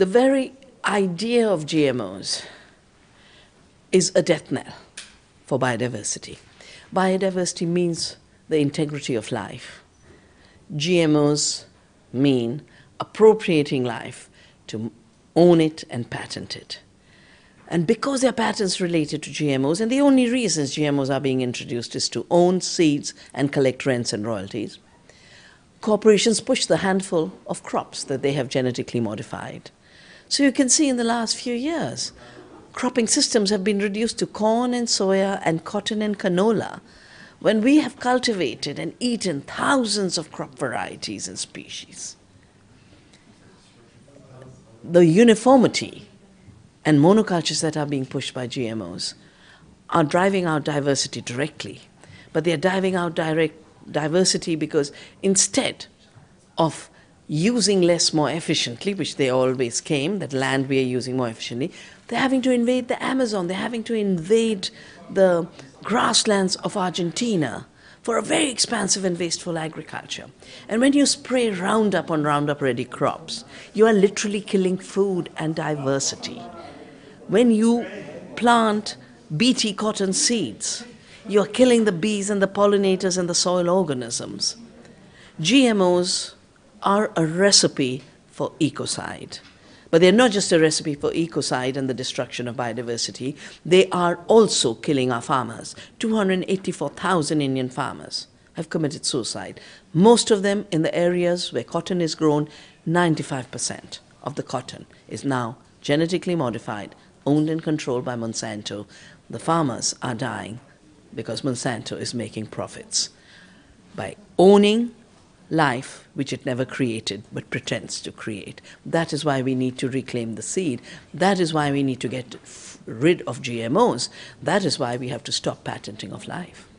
the very idea of GMOs is a death knell for biodiversity. Biodiversity means the integrity of life. GMOs mean appropriating life to own it and patent it. And because there are patents related to GMOs, and the only reasons GMOs are being introduced is to own seeds and collect rents and royalties, corporations push the handful of crops that they have genetically modified. So you can see in the last few years, cropping systems have been reduced to corn and soya and cotton and canola when we have cultivated and eaten thousands of crop varieties and species. The uniformity and monocultures that are being pushed by GMOs are driving out diversity directly, but they are driving out direct diversity because instead of using less more efficiently, which they always came, that land we are using more efficiently, they're having to invade the Amazon, they're having to invade the grasslands of Argentina for a very expansive and wasteful agriculture. And when you spray Roundup on Roundup ready crops, you are literally killing food and diversity. When you plant Bt cotton seeds, you are killing the bees and the pollinators and the soil organisms. GMOs are a recipe for ecocide. But they're not just a recipe for ecocide and the destruction of biodiversity, they are also killing our farmers. 284,000 Indian farmers have committed suicide. Most of them in the areas where cotton is grown, 95% of the cotton is now genetically modified, owned and controlled by Monsanto. The farmers are dying because Monsanto is making profits by owning life which it never created but pretends to create. That is why we need to reclaim the seed. That is why we need to get rid of GMOs. That is why we have to stop patenting of life.